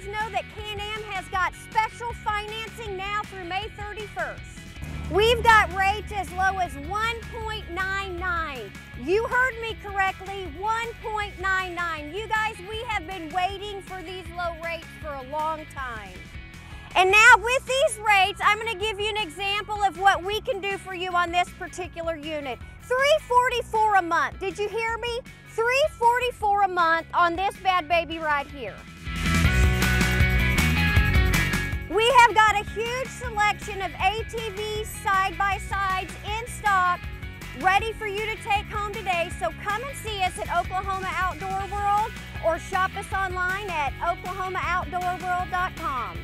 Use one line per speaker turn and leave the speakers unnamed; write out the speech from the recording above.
guys know that Can-Am has got special financing now through May 31st. We've got rates as low as 1.99. You heard me correctly, 1.99. You guys, we have been waiting for these low rates for a long time. And now with these rates, I'm gonna give you an example of what we can do for you on this particular unit. 344 a month, did you hear me? 344 a month on this bad baby right here. Selection of ATVs side-by-sides in stock ready for you to take home today. So come and see us at Oklahoma Outdoor World or shop us online at oklahomaoutdoorworld.com.